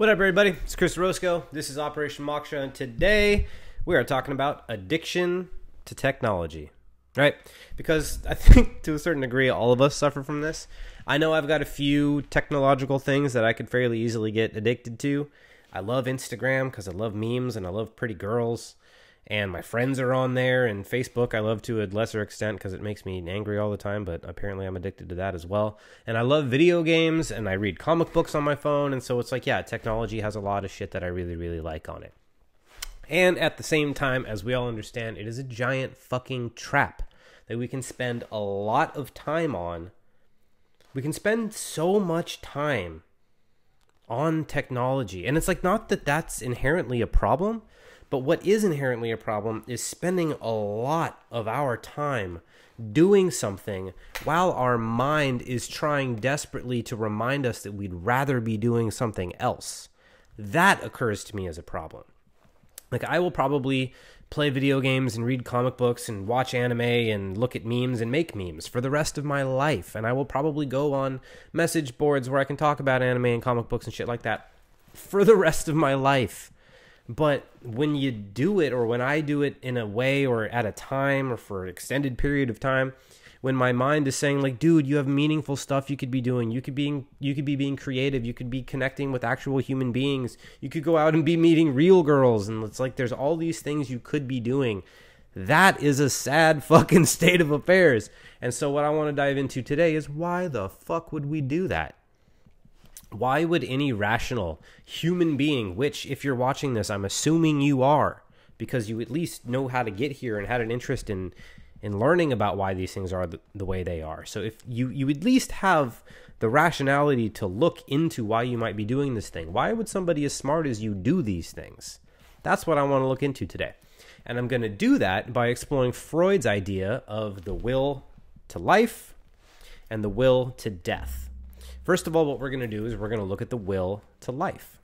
What up, everybody? It's Chris Roscoe. This is Operation Moksha, and today we are talking about addiction to technology, right? Because I think to a certain degree, all of us suffer from this. I know I've got a few technological things that I could fairly easily get addicted to. I love Instagram because I love memes and I love pretty girls and my friends are on there and facebook i love to a lesser extent because it makes me angry all the time but apparently i'm addicted to that as well. And i love video games and i read comic books on my phone and so it's like yeah technology has a lot of shit that i really really like on it. And at the same time as we all understand it is a giant fucking trap that we can spend a lot of time on. We can spend so much time on technology and it's like not that that's inherently a problem but what is inherently a problem is spending a lot of our time doing something while our mind is trying desperately to remind us that we'd rather be doing something else. That occurs to me as a problem. Like, I will probably play video games and read comic books and watch anime and look at memes and make memes for the rest of my life. And I will probably go on message boards where I can talk about anime and comic books and shit like that for the rest of my life. But when you do it, or when I do it in a way or at a time or for an extended period of time, when my mind is saying like dude you have meaningful stuff you could be doing. You could be you could be being creative. You could be connecting with actual human beings. You could go out and be meeting real girls. And it's like there's all these things you could be doing. That is a sad fucking state of affairs. And so what i want to dive into today is why the fuck would we do that why would any rational human being, which, if you're watching this, I'm assuming you are, because you at least know how to get here and had an interest in in learning about why these things are the, the way they are. So if you you at least have the rationality to look into why you might be doing this thing. Why would somebody as smart as you do these things? That's what I want to look into today. And I'm going to do that by exploring Freud's idea of the will to life and the will to death. First of all, what we're going to do is we're going to look at the will to life.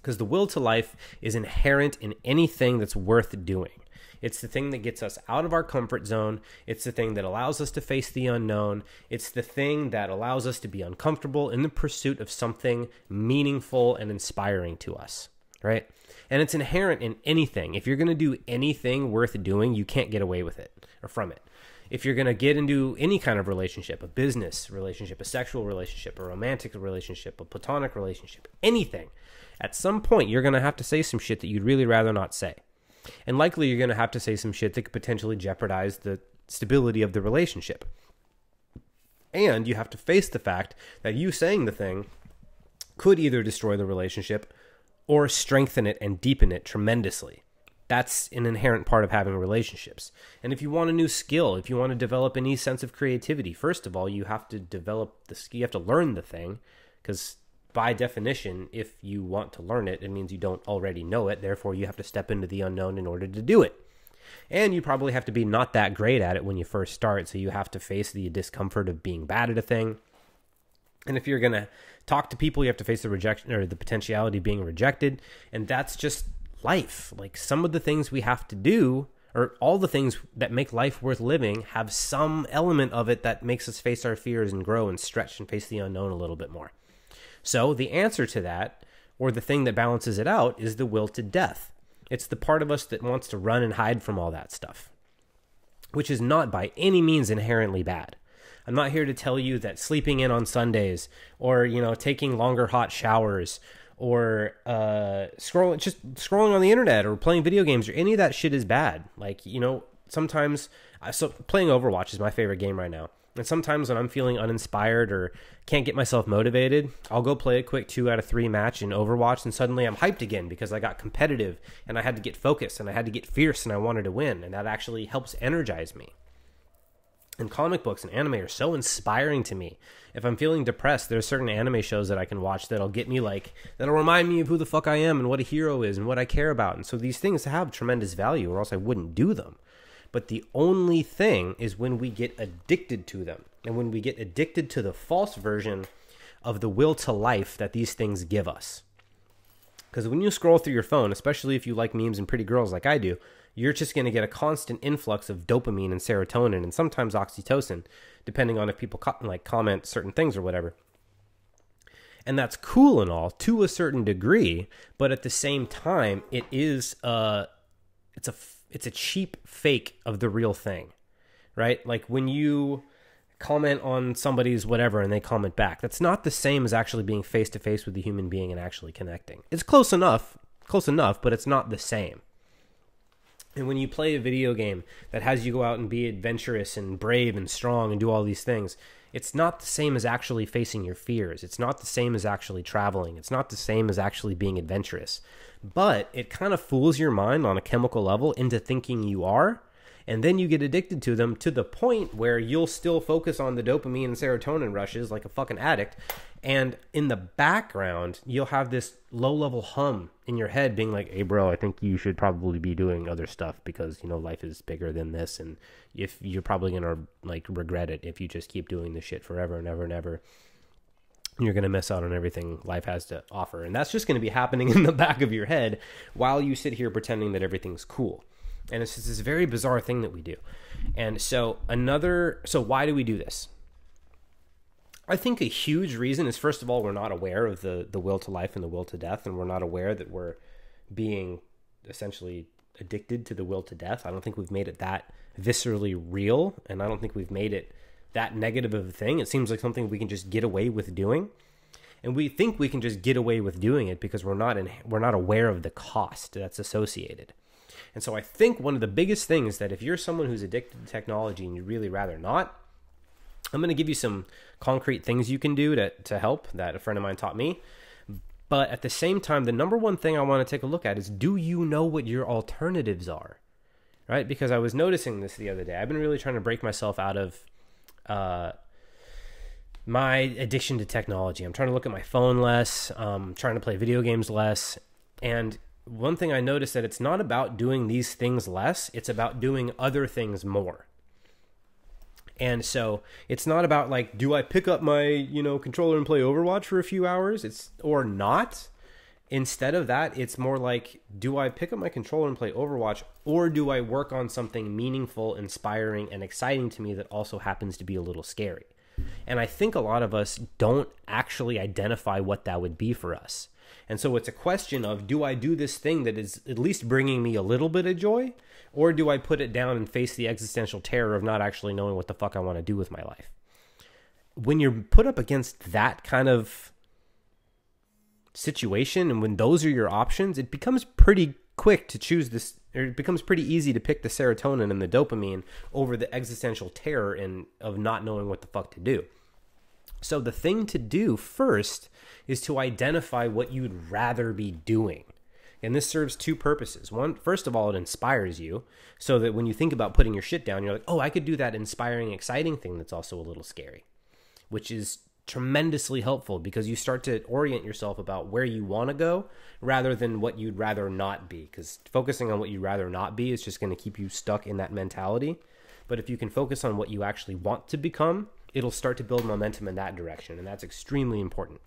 Because the will to life is inherent in anything that's worth doing. It's the thing that gets us out of our comfort zone. It's the thing that allows us to face the unknown. It's the thing that allows us to be uncomfortable in the pursuit of something meaningful and inspiring to us, right? And it's inherent in anything. If you're going to do anything worth doing, you can't get away with it or from it if you're going to get into any kind of relationship, a business relationship, a sexual relationship, a romantic relationship, a platonic relationship, anything, at some point you're going to have to say some shit that you'd really rather not say. And likely you're going to have to say some shit that could potentially jeopardize the stability of the relationship. And you have to face the fact that you saying the thing could either destroy the relationship or strengthen it and deepen it tremendously. That's an inherent part of having relationships. And if you want a new skill, if you want to develop any sense of creativity, first of all, you have to develop the skill. You have to learn the thing, because by definition, if you want to learn it, it means you don't already know it. Therefore, you have to step into the unknown in order to do it. And you probably have to be not that great at it when you first start, so you have to face the discomfort of being bad at a thing. And if you're going to talk to people, you have to face the rejection or the potentiality of being rejected. And that's just life. Like some of the things we have to do, or all the things that make life worth living, have some element of it that makes us face our fears and grow and stretch and face the unknown a little bit more. So the answer to that, or the thing that balances it out, is the will to death. It's the part of us that wants to run and hide from all that stuff, which is not by any means inherently bad. I'm not here to tell you that sleeping in on Sundays or, you know, taking longer hot showers or uh, scrolling just scrolling on the internet or playing video games or any of that shit is bad. Like you know, sometimes so playing Overwatch is my favorite game right now. And sometimes when I'm feeling uninspired or can't get myself motivated, I'll go play a quick two out of three match in Overwatch, and suddenly I'm hyped again because I got competitive and I had to get focused and I had to get fierce and I wanted to win, and that actually helps energize me and comic books and anime are so inspiring to me. If I'm feeling depressed, there's certain anime shows that I can watch that'll get me like that'll remind me of who the fuck I am and what a hero is and what I care about. And so these things have tremendous value or else I wouldn't do them. But the only thing is when we get addicted to them and when we get addicted to the false version of the will to life that these things give us. Because when you scroll through your phone, especially if you like memes and pretty girls like I do, you're just going to get a constant influx of dopamine and serotonin and sometimes oxytocin, depending on if people co- like comment certain things or whatever. And that's cool and all to a certain degree, but at the same time, it is uh it's a it's a cheap fake of the real thing. Right? Like when you comment on somebody's whatever and they comment back. That's not the same as actually being face to face with the human being and actually connecting. It's close enough, close enough, but it's not the same. And when you play a video game that has you go out and be adventurous and brave and strong and do all these things, it's not the same as actually facing your fears. It's not the same as actually traveling. It's not the same as actually being adventurous. But it kind of fools your mind on a chemical level into thinking you are and then you get addicted to them to the point where you'll still focus on the dopamine and serotonin rushes like a fucking addict and in the background you'll have this low level hum in your head being like hey bro i think you should probably be doing other stuff because you know life is bigger than this and if you're probably gonna like regret it if you just keep doing this shit forever and ever and ever you're going to miss out on everything life has to offer. And that's just going to be happening in the back of your head while you sit here pretending that everything's cool. And it's this very bizarre thing that we do. And so, another, so why do we do this? I think a huge reason is first of all, we're not aware of the, the will to life and the will to death, and we're not aware that we're being essentially addicted to the will to death. I don't think we've made it that viscerally real, and I don't think we've made it that negative of a thing. It seems like something we can just get away with doing. And we think we can just get away with doing it because we're not in, we're not aware of the cost that's associated. And so I think one of the biggest things that if you're someone who's addicted to technology and you'd really rather not, I'm going to give you some concrete things you can do to, to help that a friend of mine taught me. But at the same time, the number one thing I want to take a look at is do you know what your alternatives are? Right? Because I was noticing this the other day. I've been really trying to break myself out of uh, my addiction to technology. I'm trying to look at my phone less, um, trying to play video games less. And one thing I noticed that it's not about doing these things less, it's about doing other things more. And so it's not about like, do I pick up my, you know, controller and play Overwatch for a few hours? It's or not. Instead of that, it's more like, do I pick up my controller and play Overwatch, or do I work on something meaningful, inspiring, and exciting to me that also happens to be a little scary? And I think a lot of us don't actually identify what that would be for us. And so it's a question of do I do this thing that is at least bringing me a little bit of joy, or do I put it down and face the existential terror of not actually knowing what the fuck I want to do with my life? When you're put up against that kind of situation and when those are your options, it becomes pretty quick to choose this or it becomes pretty easy to pick the serotonin and the dopamine over the existential terror and of not knowing what the fuck to do. So the thing to do first is to identify what you'd rather be doing. And this serves two purposes. One, first of all, it inspires you so that when you think about putting your shit down, you're like, oh, I could do that inspiring, exciting thing that's also a little scary, which is tremendously helpful because you start to orient yourself about where you want to go rather than what you'd rather not be. Because focusing on what you'd rather not be is just going to keep you stuck in that mentality. But if you can focus on what you actually want to become, it'll start to build momentum in that direction. And that's extremely important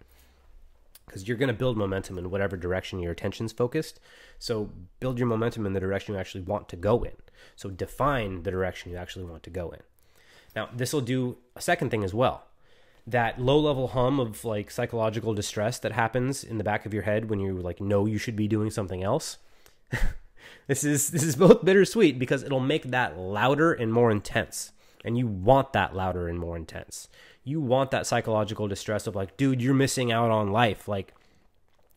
because you're going to build momentum in whatever direction your attention's focused. So build your momentum in the direction you actually want to go in. So define the direction you actually want to go in. Now, this will do a second thing as well. That low level hum of like psychological distress that happens in the back of your head when you like know you should be doing something else. this is this is both bittersweet because it'll make that louder and more intense. And you want that louder and more intense you want that psychological distress of like, dude, you're missing out on life. Like,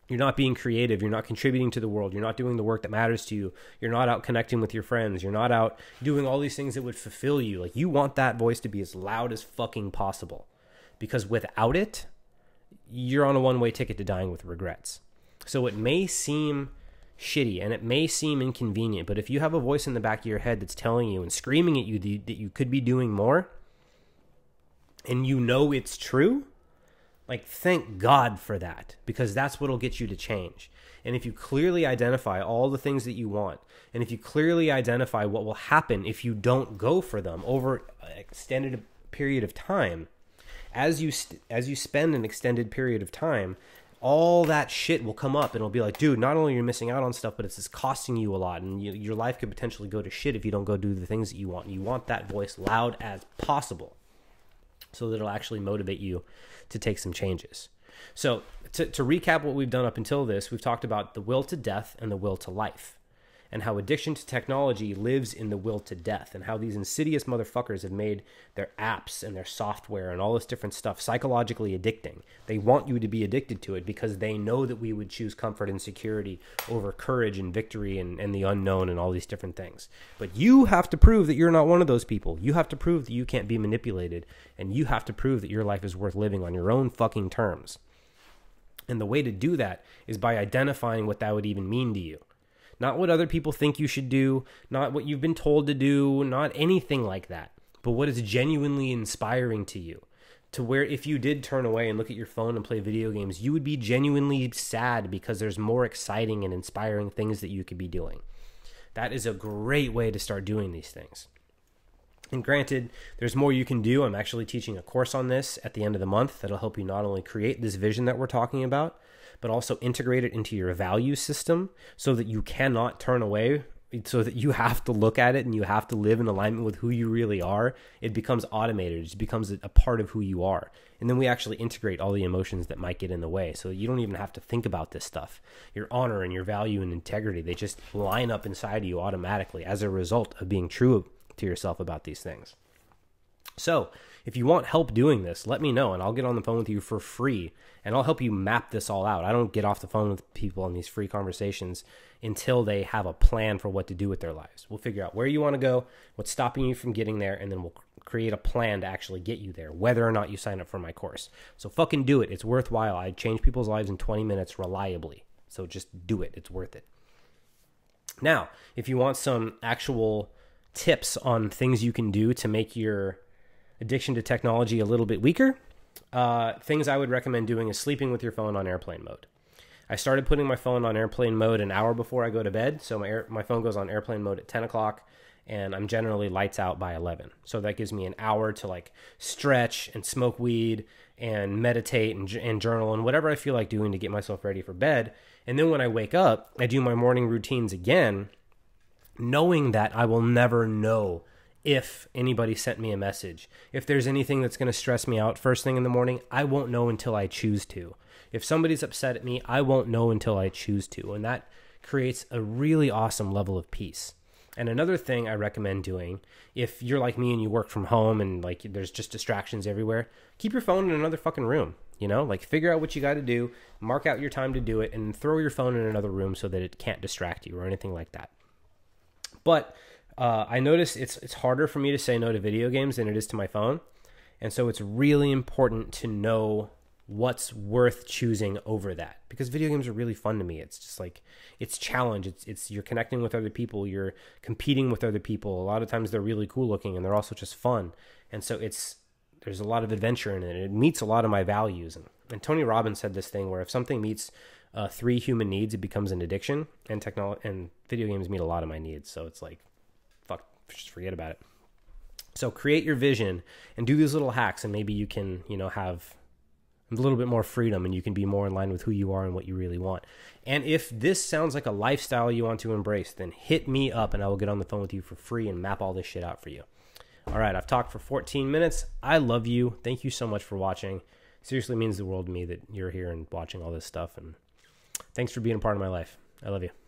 you're not being creative. You're not contributing to the world. You're not doing the work that matters to you. You're not out connecting with your friends. You're not out doing all these things that would fulfill you. Like, you want that voice to be as loud as fucking possible. Because without it, you're on a one way ticket to dying with regrets. So it may seem shitty and it may seem inconvenient, but if you have a voice in the back of your head that's telling you and screaming at you that you could be doing more, and you know it's true, like thank God for that because that's what'll get you to change. And if you clearly identify all the things that you want, and if you clearly identify what will happen if you don't go for them over an extended period of time, as you st- as you spend an extended period of time, all that shit will come up and it'll be like, dude, not only are you missing out on stuff, but it's just costing you a lot, and you, your life could potentially go to shit if you don't go do the things that you want. You want that voice loud as possible so that it'll actually motivate you to take some changes. So, to, to recap what we've done up until this, we've talked about the will to death and the will to life and how addiction to technology lives in the will to death, and how these insidious motherfuckers have made their apps and their software and all this different stuff psychologically addicting. They want you to be addicted to it because they know that we would choose comfort and security over courage and victory and, and the unknown and all these different things. But you have to prove that you're not one of those people. You have to prove that you can't be manipulated, and you have to prove that your life is worth living on your own fucking terms. And the way to do that is by identifying what that would even mean to you not what other people think you should do, not what you've been told to do, not anything like that, but what is genuinely inspiring to you. To where if you did turn away and look at your phone and play video games, you would be genuinely sad because there's more exciting and inspiring things that you could be doing. That is a great way to start doing these things. And granted, there's more you can do. I'm actually teaching a course on this at the end of the month that'll help you not only create this vision that we're talking about, but also integrate it into your value system so that you cannot turn away so that you have to look at it and you have to live in alignment with who you really are. It becomes automated. It becomes a part of who you are. And then we actually integrate all the emotions that might get in the way. So you don't even have to think about this stuff. Your honor and your value and integrity they just line up inside of you automatically as a result of being true to yourself about these things so if you want help doing this, let me know and I'll get on the phone with you for free and I'll help you map this all out. I don't get off the phone with people on these free conversations until they have a plan for what to do with their lives. We'll figure out where you want to go, what's stopping you from getting there, and then we'll create a plan to actually get you there, whether or not you sign up for my course. So fucking do it. It's worthwhile. I change people's lives in 20 minutes reliably. So just do it. It's worth it. Now, if you want some actual tips on things you can do to make your addiction to technology a little bit weaker, uh, things I would recommend doing is sleeping with your phone on airplane mode. I started putting my phone on airplane mode an hour before I go to bed. So my air, my phone goes on airplane mode at 10 o'clock, and I'm generally lights out by 11. So that gives me an hour to like stretch and smoke weed and meditate and, and journal and whatever I feel like doing to get myself ready for bed. And then when I wake up, I do my morning routines again, knowing that I will never know if anybody sent me a message. If there's anything that's going to stress me out first thing in the morning, I won't know until I choose to. If somebody's upset at me, I won't know until I choose to. And that creates a really awesome level of peace. And another thing I recommend doing, if you're like me and you work from home and like there's just distractions everywhere, keep your phone in another fucking room. You know, like figure out what you got to do, mark out your time to do it, and throw your phone in another room so that it can't distract you or anything like that. But uh, I notice it's it's harder for me to say no to video games than it is to my phone, and so it's really important to know what's worth choosing over that because video games are really fun to me. It's just like it's challenge. It's it's you're connecting with other people. You're competing with other people. A lot of times they're really cool looking and they're also just fun, and so it's there's a lot of adventure in it. It meets a lot of my values. And, and Tony Robbins said this thing where if something meets uh, three human needs, it becomes an addiction. And technology and video games meet a lot of my needs. So it's like just forget about it. So create your vision and do these little hacks, and maybe you can, you know, have a little bit more freedom and you can be more in line with who you are and what you really want. And if this sounds like a lifestyle you want to embrace, then hit me up and I will get on the phone with you for free and map all this shit out for you. All right, I've talked for 14 minutes. I love you. Thank you so much for watching. Seriously means the world to me that you're here and watching all this stuff and thanks for being a part of my life. I love you.